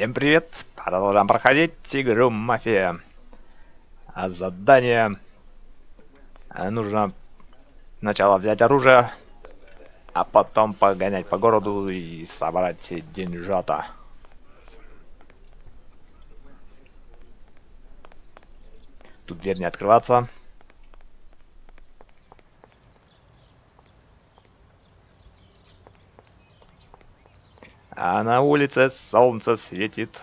Всем привет! Продолжаем проходить игру Мафия. А задание... а, Нужно сначала взять оружие, а потом погонять по городу и собрать деньжата. Тут дверь не открываться. А на улице солнце светит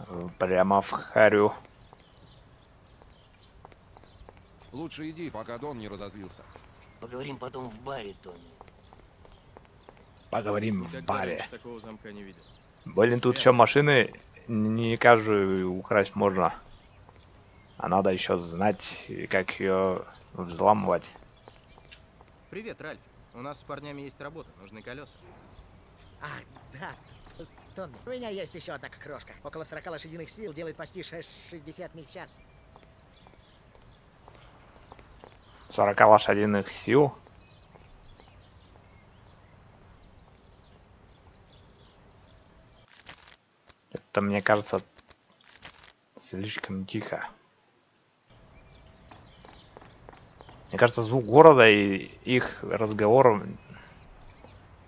э, прямо в харю. Лучше иди, пока Дон не разозлился. Поговорим потом в баре, Тони. Поговорим в баре. такого замка не видел. Блин, тут еще машины не каждую украсть можно. А надо еще знать, как ее взламывать. Привет, Ральф. У нас с парнями есть работа, нужны колеса. А, да, Томми. У меня есть еще одна крошка. Около 40 лошадиных сил делает почти шесть- 60 миль в час. 40 лошадиных сил. Это, мне кажется, слишком тихо. Мне кажется, звук города и их разговор на, э,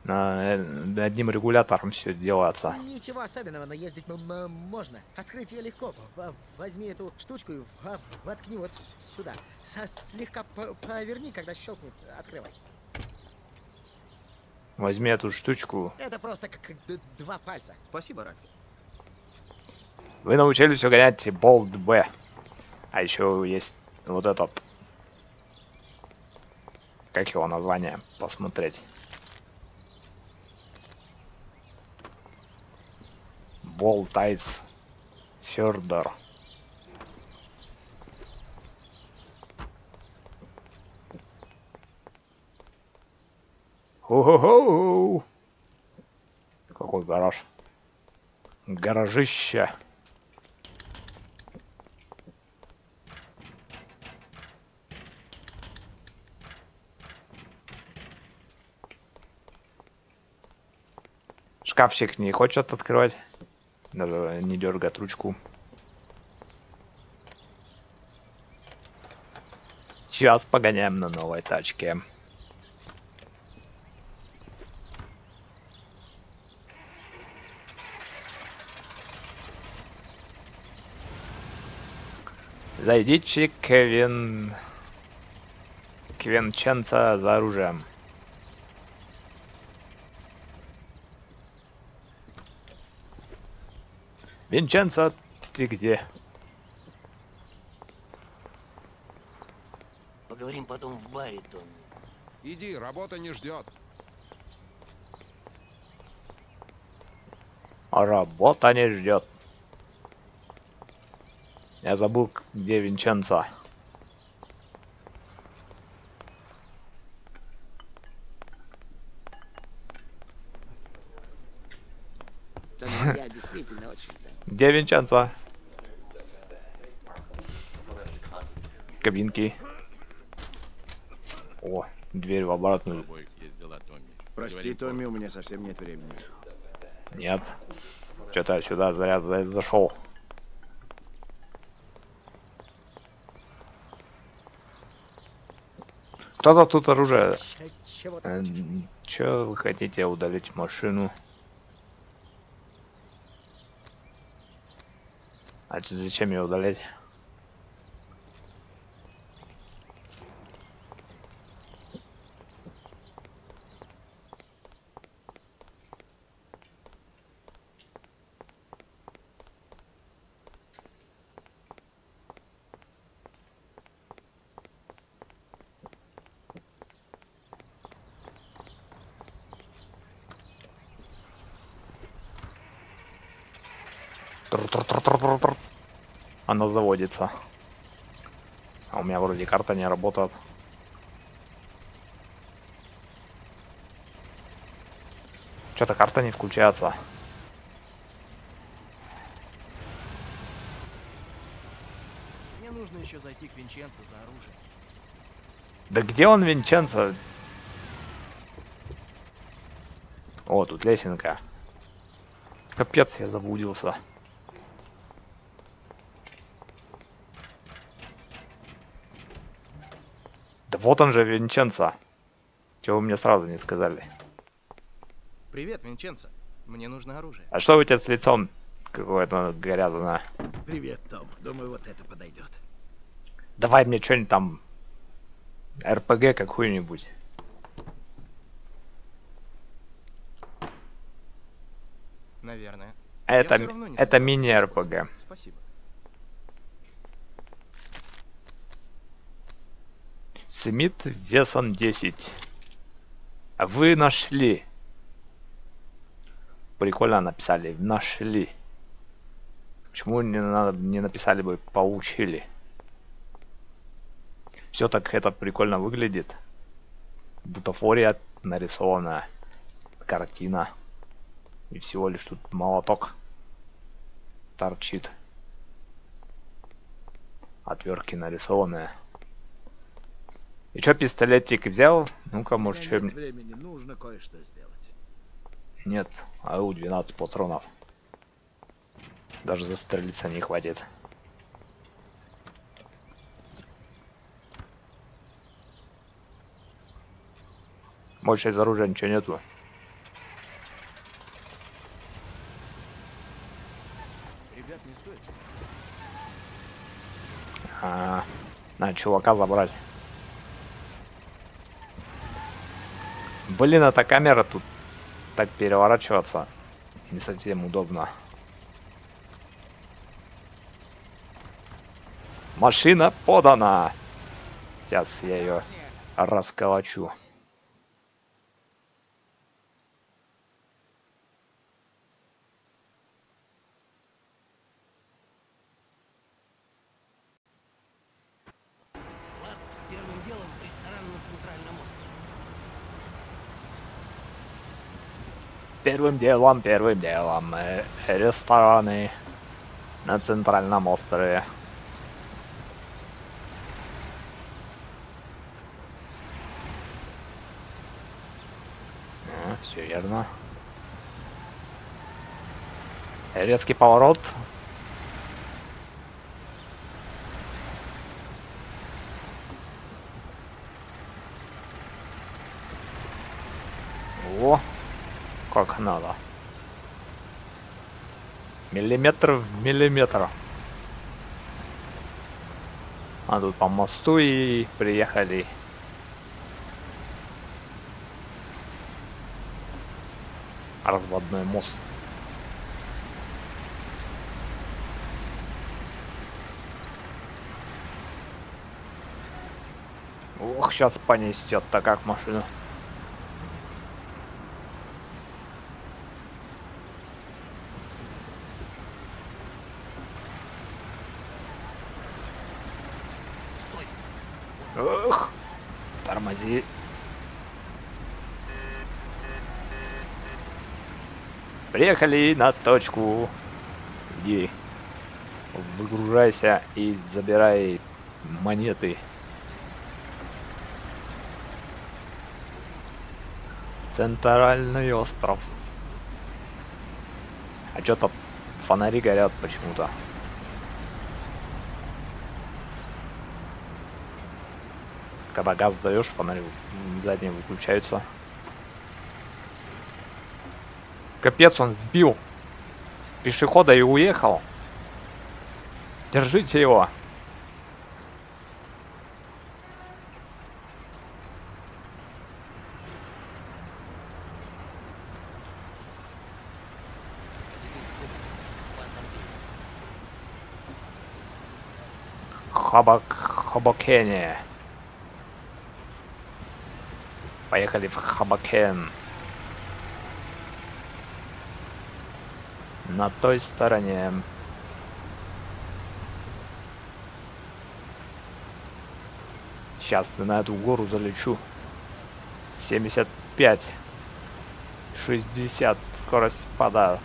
одним регулятором все делается. Ничего особенного, но ездить можно. Открыть ее легко. В- возьми эту штучку и воткни вот сюда. Слегка по- поверни, когда щелкнет. Открывай. Возьми эту штучку. Это просто как два пальца. Спасибо, Ральф. Вы научились угонять болт Б. А еще есть вот этот. Как его название? Посмотреть. Болт Айс Фердер. Хо-хо-хо! Какой гараж? Гаражище. Шкафчик не хочет открывать. Даже не дергает ручку. Сейчас погоняем на новой тачке. Зайдите, Кевин... Квинченца за оружием. Винченцо, ты где? Поговорим потом в баре, Тони. Иди, работа не ждет. Работа не ждет. Я забыл, где Винченцо. Я действительно Винченцо? Кабинки. О, дверь в обратную. Прости, Томми, у меня совсем нет времени. Нет. Что-то сюда зря за- зашел. Кто-то тут оружие. Че вы хотите удалить машину? Чё- зачем ее удалять? Тру-тру-тру-тру-тру-тру. Она заводится. А у меня вроде карта не работает. Что-то карта не включается. Мне нужно еще зайти к Винченцо за оружием. Да где он, Винченцо? О, тут лесенка. Капец, я заблудился. Вот он же, Винченцо. Чего вы мне сразу не сказали? Привет, Винченцо. Мне нужно оружие. А что у тебя с лицом какое-то грязное? Привет, Том. Думаю, вот это подойдет. Давай мне что-нибудь там... РПГ какую-нибудь. Наверное. Это, это мини-РПГ. Спасибо. Смит весом 10. А Вы нашли. Прикольно написали. Нашли. Почему не, надо, не написали бы получили? Все так это прикольно выглядит. Бутафория нарисованная. Картина. И всего лишь тут молоток торчит. Отвертки нарисованные. И чё, пистолетик взял? Ну-ка, может, что... нет времени, нужно кое-что сделать. Нет, АУ 12 патронов. Даже застрелиться не хватит. Больше из оружия ничего нету. Ребят, не стоит. А, надо чувака забрать. Блин, эта камера тут так переворачиваться не совсем удобно. Машина подана. Сейчас я ее расколочу. Ладно, первым делом ресторан на центральном острове. Первым делом, первым делом, э, рестораны на центральном острове. все верно. Резкий поворот. О, надо. Миллиметр в миллиметр. А тут по мосту и приехали. Разводной мост. Ох, сейчас понесет-то как машину. Ох, тормози. Приехали на точку. Иди. Выгружайся и забирай монеты. Центральный остров. А что-то фонари горят почему-то. Когда газ даешь, фонари задние выключаются. Капец, он сбил пешехода и уехал. Держите его. Хабак... Хабакене. Поехали в Хабакен. На той стороне. Сейчас на эту гору залечу. 75. 60. Скорость падает.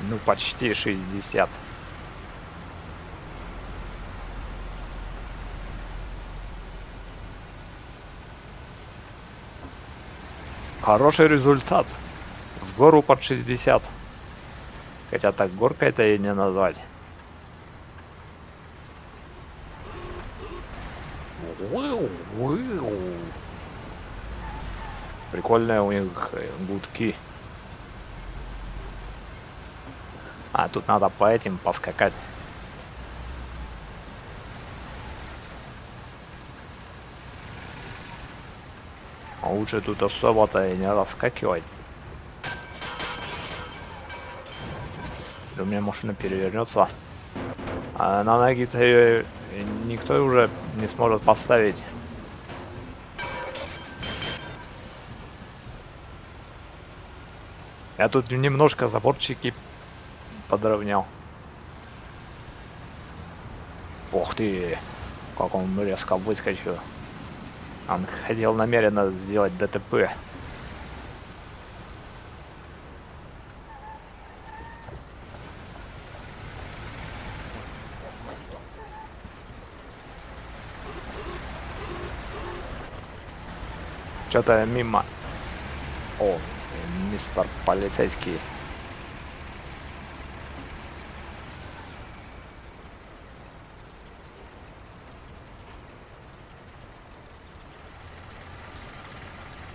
Ну, почти 60. Хороший результат. В гору под 60. Хотя так горка это и не назвать. Прикольные у них э, гудки. А, тут надо по этим поскакать. А лучше тут особо-то и не раскакивать. У меня машина перевернется. А на ноги-то ее никто уже не сможет поставить. Я тут немножко заборчики подровнял. Ух ты, как он резко выскочил. Он хотел намеренно сделать ДТП. Что-то мимо. О, мистер полицейский.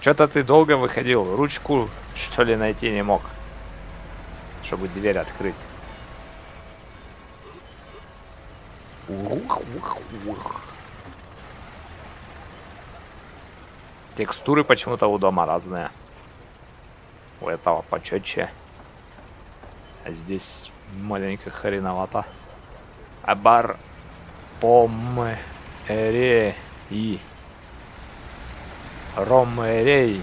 Что-то ты долго выходил, ручку что ли найти не мог, чтобы дверь открыть. Ух, ух, ух. Текстуры почему-то у дома разные. У этого почетче. А здесь маленько хреновато. Абар помере и Ромерей.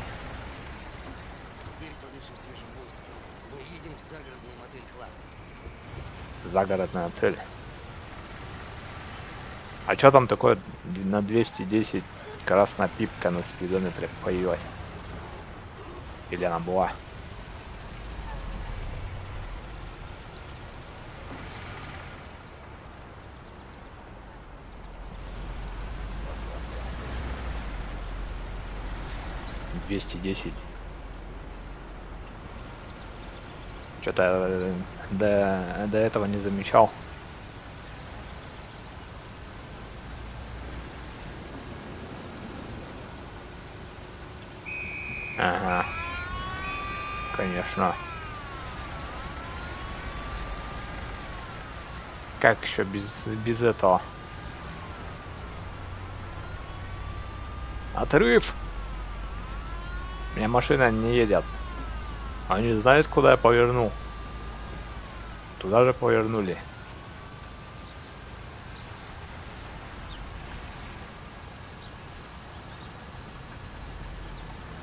Загородный отель. А что там такое на 210 красная пипка на спидометре появилась? Или она была? Двести десять. Что-то до, до этого не замечал. Ага. Конечно. Как еще без, без этого? Отрыв! Меня машина не едет. Они знают, куда я повернул. Туда же повернули.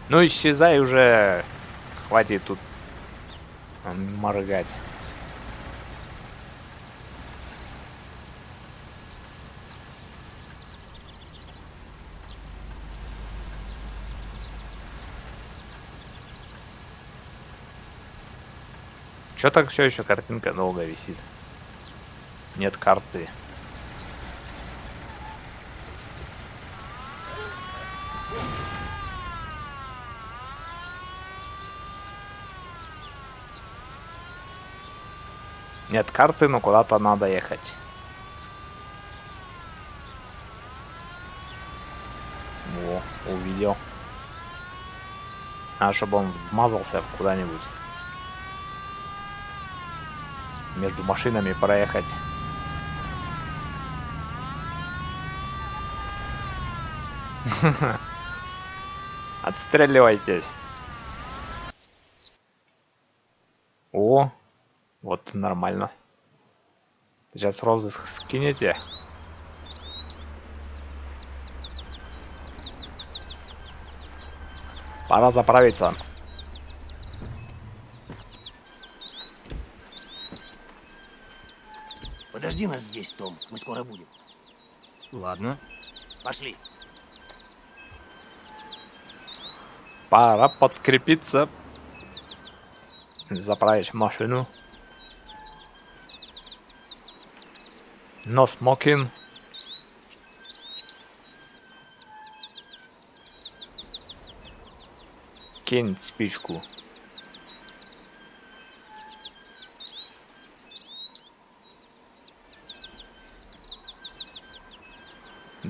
Ну исчезай уже. Хватит тут моргать. Чё так все еще картинка долго висит? Нет карты. Нет карты, но куда-то надо ехать. Во, увидел. А чтобы он вмазался куда-нибудь. Между машинами проехать. Отстреливайтесь. О, вот нормально. Сейчас розыск скинете. Пора заправиться. Подожди нас здесь, Том. Мы скоро будем. Ладно. Пошли. Пора подкрепиться. Заправить машину. No smoking. кинь спичку.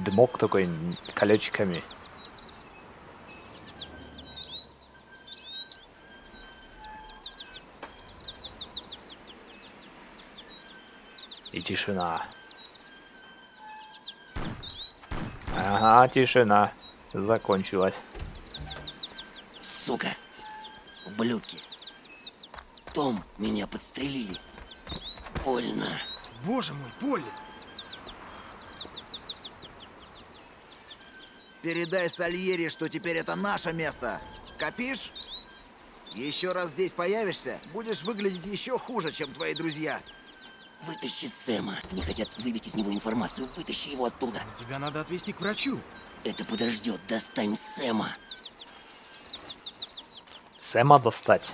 Дымок такой колечками. И тишина. Ага, тишина. Закончилась. Сука! Ублюдки! Том, меня подстрелили. Больно. Боже мой, Полли! Передай Сальери, что теперь это наше место. Копишь? Еще раз здесь появишься, будешь выглядеть еще хуже, чем твои друзья. Вытащи Сэма. Не хотят выбить из него информацию. Вытащи его оттуда. Тебя надо отвезти к врачу. Это подождет. Достань Сэма. Сэма достать.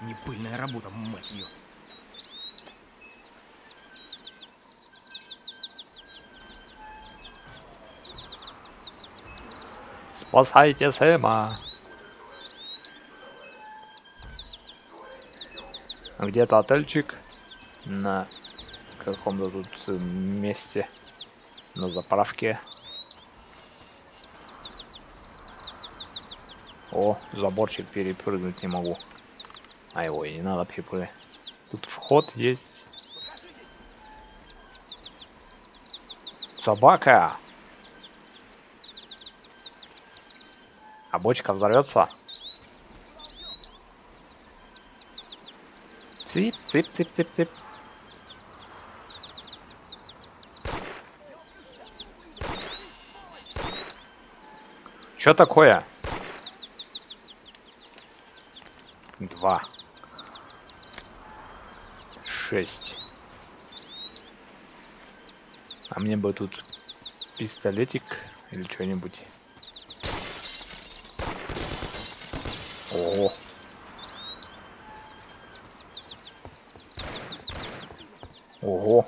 Не пыльная работа, мать ее. Спасайте Сэма. Где-то отельчик на каком-то тут э, месте на заправке. О, заборчик перепрыгнуть не могу. Ай, ой, не надо перепрыгнуть. Тут вход есть. Собака! А бочка взорвется? Цып, цып, цып, цып, цып. Чё такое? Два. Шесть. А мне бы тут пистолетик или что-нибудь. О. Ого.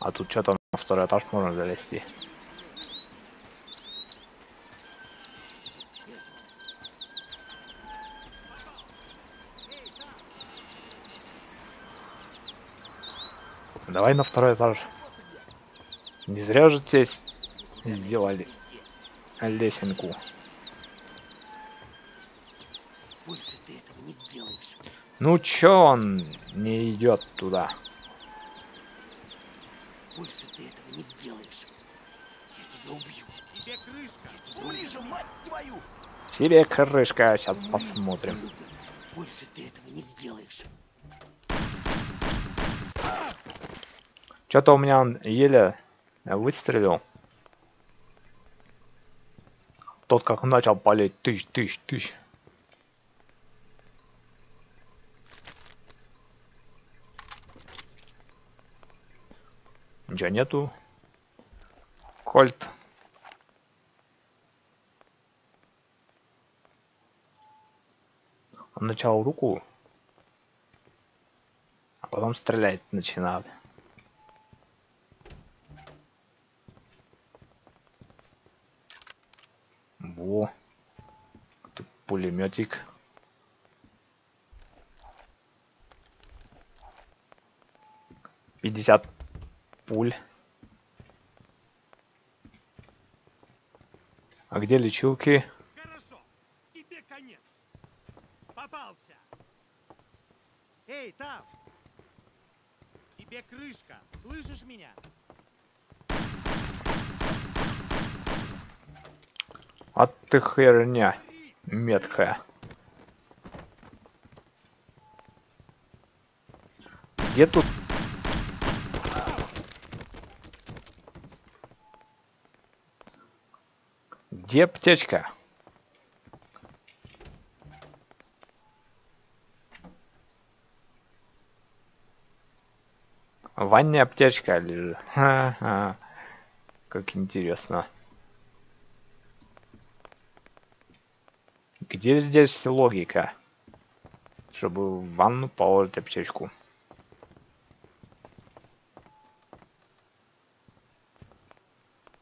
А тут что-то на второй этаж можно залезти. Давай на второй этаж. Не зря же здесь сделали лесенку. Больше ты этого не сделаешь. Ну чё он не идет туда? Больше ты этого не сделаешь. Я тебя убью. Тебе крышка. Я тебя убью. мать твою! Тебе крышка, сейчас посмотрим. Больше ты этого не сделаешь. Что-то у меня он еле выстрелил. Тот как начал палить тысяч, тысяч, тысяч. Ничего нету. Кольт. Он начал руку, а потом стрелять начинает. Во. Тут пулеметик. Пятьдесят пуль. А где лечилки? Хорошо, тебе конец. Попался. Эй, там! Тебе крышка, слышишь меня? А ты херня меткая. Где тут? Где аптечка? В ванне аптечка лежит. Ха-ха. Как интересно. Где здесь логика? Чтобы в ванну положить аптечку.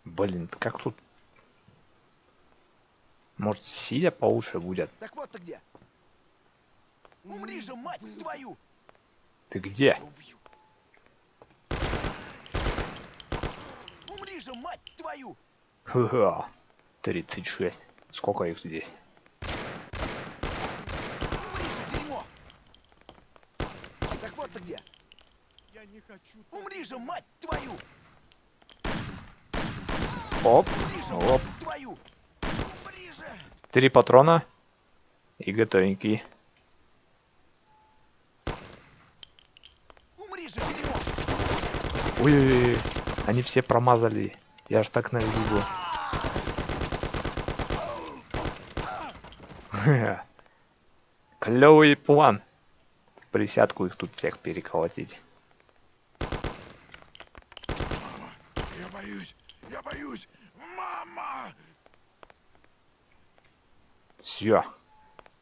Блин, как тут Может, сидя получше будет? Так вот ты где. Умри же, мать твою! Ты где? Умри же, мать твою! Ха-ха. 36. Сколько их здесь? Умри же, дерьмо! Так вот ты где. Я не хочу. Умри же, мать твою! Оп, Умри же, оп. мать твою! Три патрона. И готовенький. Ой-ой-ой. Они все промазали. Я ж так наведу. Клевый план. В присядку их тут всех переколотить. Я боюсь, я боюсь. Мама! Все.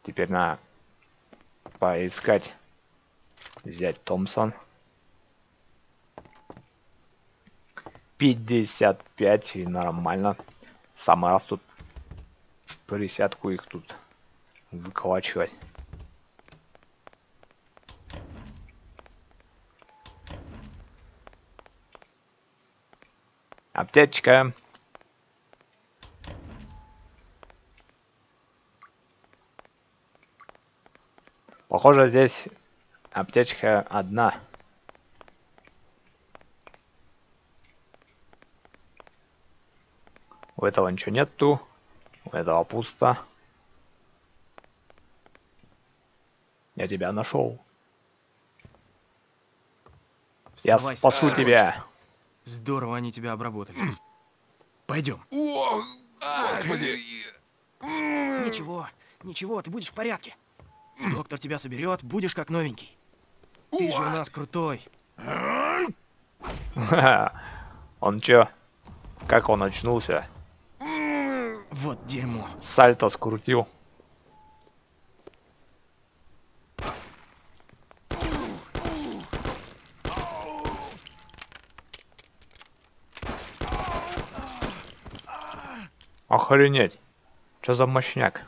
Теперь надо поискать. Взять Томпсон. 55 и нормально. Самый раз тут в присядку их тут выколачивать. Аптечка. Похоже, здесь аптечка одна. У этого ничего нету. У этого пусто. Я тебя нашел. Я Вставай, спасу Саша. тебя. Здорово они тебя обработали. Пойдем. О, господи! Ничего, ничего, ты будешь в порядке. Доктор тебя соберет, будешь как новенький. Ты же у нас крутой. Он чё? Как он очнулся? Вот дерьмо. Сальто скрутил. Охренеть. Что за мощняк?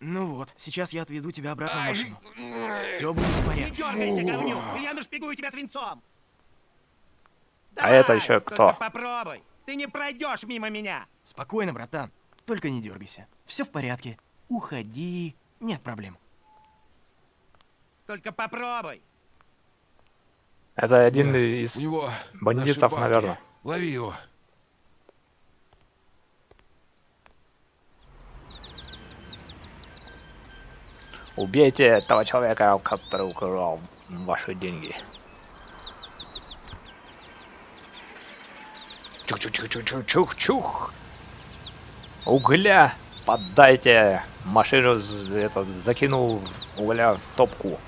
Ну вот, сейчас я отведу тебя обратно в машину. Все будет в Не порядке. дергайся, говнюк, я нашпигую тебя свинцом. А это только кто? попробуй. Ты не пройдешь мимо меня. Спокойно, братан. Только не дергайся. Все в порядке. Уходи. Нет проблем. Только попробуй. Это один из У него бандитов, наверное. Лови его. Убейте этого человека, который украл ваши деньги. Чух-чух-чух-чух-чух-чух. Угля поддайте. Машину это, закинул угля в топку.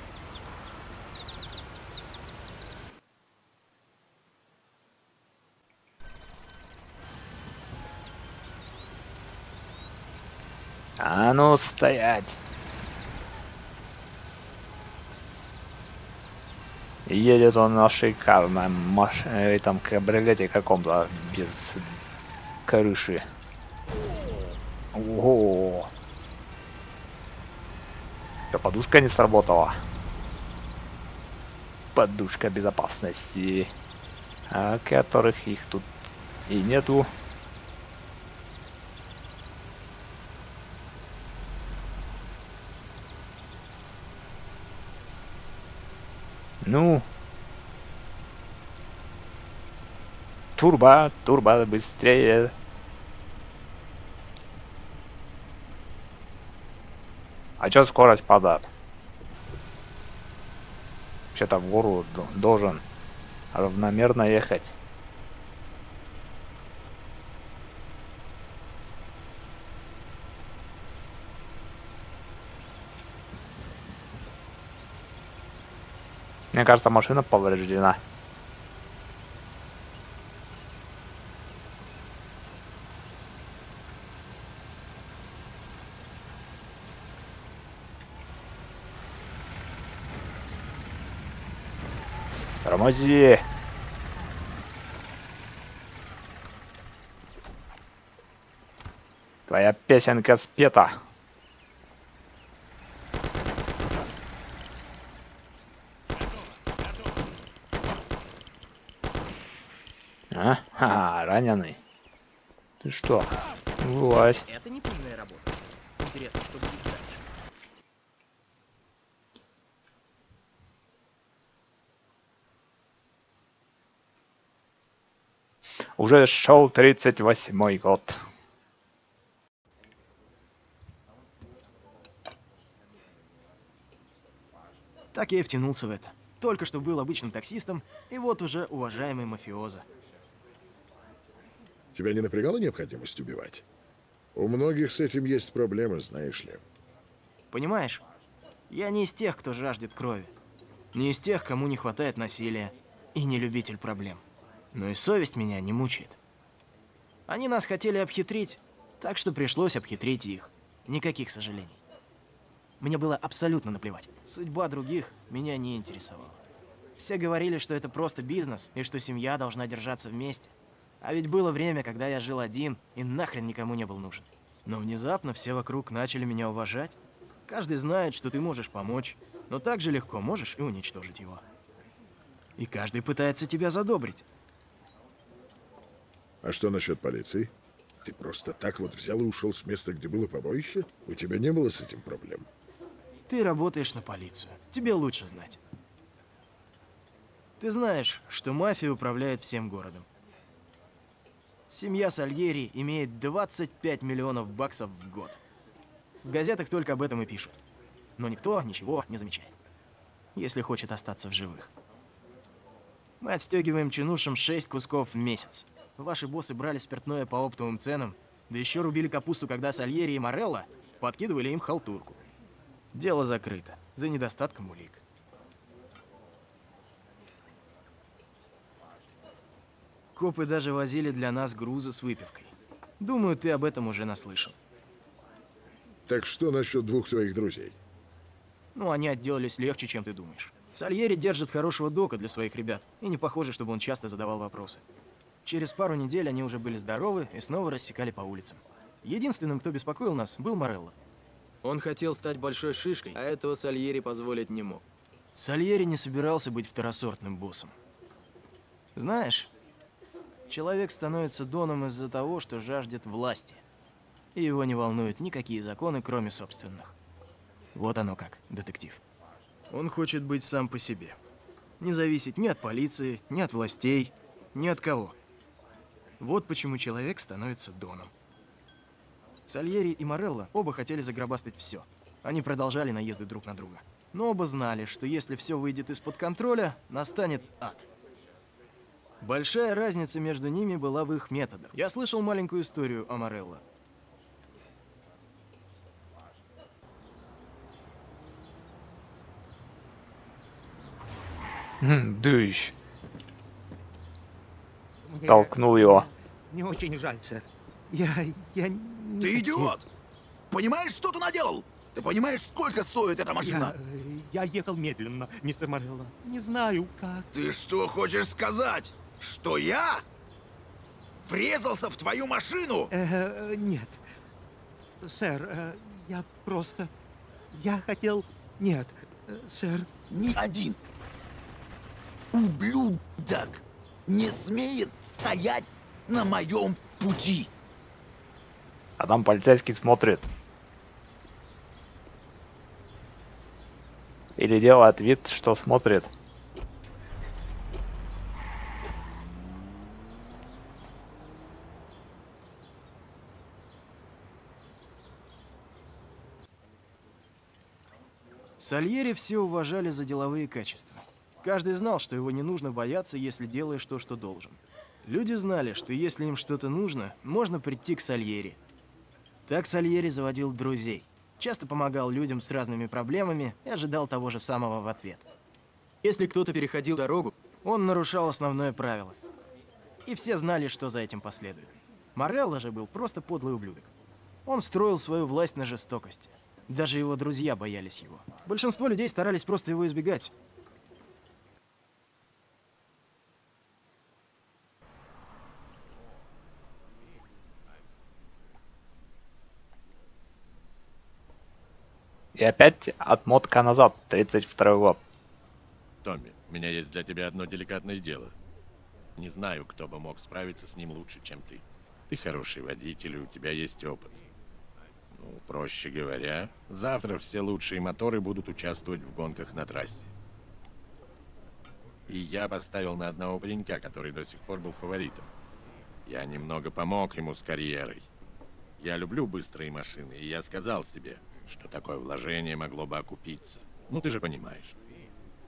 А ну стоять. Едет он на шикарном маш... э, этом кабриолете каком-то без крыши. Ого! Что, подушка не сработала? Подушка безопасности. А которых их тут и нету. Ну. Турбо, турбо, быстрее. А чё скорость падает? Вообще-то в гору должен равномерно ехать. Мне кажется, машина повреждена. Тормози! Твоя песенка спета. А? Ха, раненый. Ты что? Вылазь. Это не пыльная работа. Интересно, что будет дальше. Уже шел 38-й год. Так я и втянулся в это. Только что был обычным таксистом, и вот уже уважаемый мафиоза. Тебя не напрягала необходимость убивать? У многих с этим есть проблемы, знаешь ли. Понимаешь, я не из тех, кто жаждет крови. Не из тех, кому не хватает насилия. И не любитель проблем. Но и совесть меня не мучает. Они нас хотели обхитрить, так что пришлось обхитрить их. Никаких сожалений. Мне было абсолютно наплевать. Судьба других меня не интересовала. Все говорили, что это просто бизнес, и что семья должна держаться вместе. А ведь было время, когда я жил один и нахрен никому не был нужен. Но внезапно все вокруг начали меня уважать. Каждый знает, что ты можешь помочь, но так же легко можешь и уничтожить его. И каждый пытается тебя задобрить. А что насчет полиции? Ты просто так вот взял и ушел с места, где было побоище? У тебя не было с этим проблем? Ты работаешь на полицию. Тебе лучше знать. Ты знаешь, что мафия управляет всем городом. Семья Сальери имеет 25 миллионов баксов в год. В газетах только об этом и пишут. Но никто ничего не замечает. Если хочет остаться в живых. Мы отстегиваем чинушам 6 кусков в месяц. Ваши боссы брали спиртное по оптовым ценам, да еще рубили капусту, когда Сальери и Морелло подкидывали им халтурку. Дело закрыто. За недостатком улик. Копы даже возили для нас грузы с выпивкой. Думаю, ты об этом уже наслышан. Так что насчет двух твоих друзей? Ну, они отделались легче, чем ты думаешь. Сальери держит хорошего дока для своих ребят, и не похоже, чтобы он часто задавал вопросы. Через пару недель они уже были здоровы и снова рассекали по улицам. Единственным, кто беспокоил нас, был Морелло. Он хотел стать большой шишкой, а этого Сальери позволить не мог. Сальери не собирался быть второсортным боссом. Знаешь, человек становится доном из-за того, что жаждет власти. И его не волнуют никакие законы, кроме собственных. Вот оно как, детектив. Он хочет быть сам по себе. Не зависеть ни от полиции, ни от властей, ни от кого. Вот почему человек становится доном. Сальери и Морелло оба хотели загробастать все. Они продолжали наезды друг на друга. Но оба знали, что если все выйдет из-под контроля, настанет ад. Большая разница между ними была в их методах. Я слышал маленькую историю о Морелло. Хм, Дыщ. Мне Толкнул его. Не очень жаль, сэр. Я... я... не Ты хотел. идиот! Понимаешь, что ты наделал? Ты понимаешь, сколько стоит эта Я, машина? э, я ехал медленно, мистер Морелло. Не знаю, как. Ты что хочешь сказать? Что я врезался в твою машину? Э, нет. Сэр, э, я просто... Я хотел... Нет, э, сэр. Ни один ублюдок не смеет стоять на моем пути. А там полицейский смотрит. Или делает вид, что смотрит. Сальери все уважали за деловые качества. Каждый знал, что его не нужно бояться, если делаешь то, что должен. Люди знали, что если им что-то нужно, можно прийти к Сальери. Так Сальери заводил друзей. Часто помогал людям с разными проблемами и ожидал того же самого в ответ. Если кто-то переходил дорогу, он нарушал основное правило. И все знали, что за этим последует. Морелло же был просто подлый ублюдок. Он строил свою власть на жестокости. Даже его друзья боялись его. Большинство людей старались просто его избегать. И опять отмотка назад, 32 год. Томми, у меня есть для тебя одно деликатное дело. Не знаю, кто бы мог справиться с ним лучше, чем ты. Ты хороший водитель, у тебя есть опыт. Ну, проще говоря, завтра все лучшие моторы будут участвовать в гонках на трассе. И я поставил на одного паренька, который до сих пор был фаворитом. Я немного помог ему с карьерой. Я люблю быстрые машины, и я сказал себе, что такое вложение могло бы окупиться. Ну, ты же понимаешь.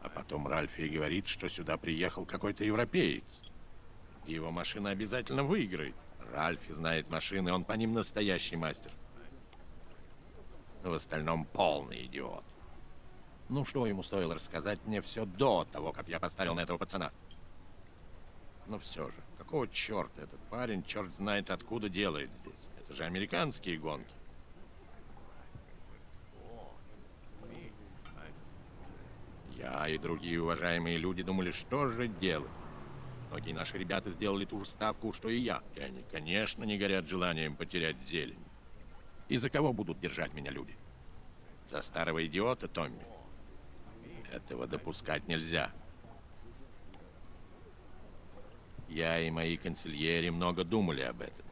А потом Ральфи говорит, что сюда приехал какой-то европеец. Его машина обязательно выиграет. Ральфи знает машины, он по ним настоящий мастер. В остальном полный идиот. Ну, что ему стоило рассказать мне все до того, как я поставил на этого пацана? Но все же, какого черта этот парень, черт знает откуда, делает здесь? Это же американские гонки. Я и другие уважаемые люди думали, что же делать. Многие наши ребята сделали ту же ставку, что и я. И они, конечно, не горят желанием потерять зелень. И за кого будут держать меня люди? За старого идиота, Томми? Этого допускать нельзя. Я и мои консильери много думали об этом.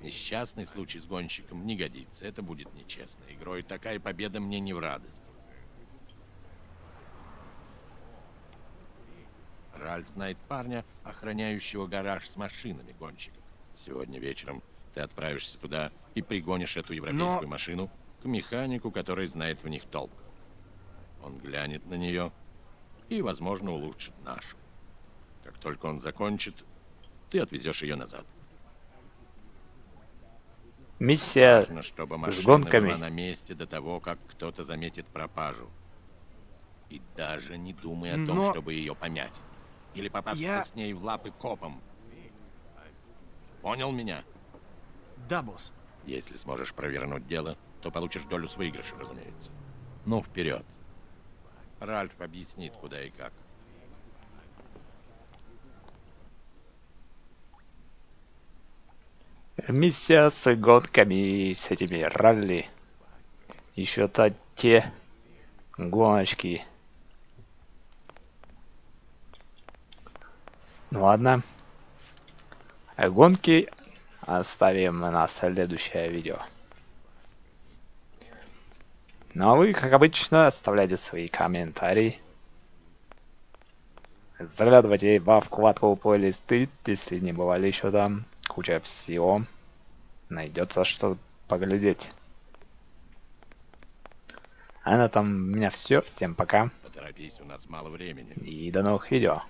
Несчастный случай с гонщиком не годится. Это будет нечестно. Игрой такая победа мне не в радость. Ральф знает парня, охраняющего гараж с машинами гонщиков. Сегодня вечером ты отправишься туда и пригонишь эту европейскую Но... машину к механику, который знает в них толк. Он глянет на нее и, возможно, улучшит нашу. Как только он закончит, ты отвезешь ее назад. Миссия Важно, чтобы с машина гонками. была на месте до того, как кто-то заметит пропажу. И даже не думай о том, Но- чтобы ее помять. Или попасться Я- с ней в лапы копом. Понял меня? Да, босс. Если сможешь провернуть дело, то получишь долю с выигрыша, разумеется. Ну, вперед. Ральф объяснит, куда и как. Миссия с гонками, с этими ралли. Еще-то те гоночки. Ну ладно. А гонки оставим на следующее видео. Ну а вы, как обычно, оставляйте свои комментарии. Заглядывайте во вкладку плейлисты, если не бывали еще там. Куча всего. Найдется что поглядеть. А на этом у меня все. Всем пока. Поторопись, у нас мало времени. И до новых видео.